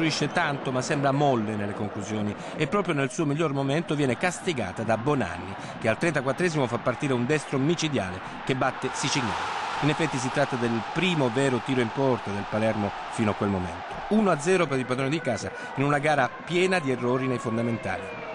costruisce tanto ma sembra molle nelle conclusioni e proprio nel suo miglior momento viene castigata da Bonanni che al 34 fa partire un destro micidiale che batte Sicignano. In effetti si tratta del primo vero tiro in porta del Palermo fino a quel momento. 1-0 per il padrone di casa in una gara piena di errori nei fondamentali.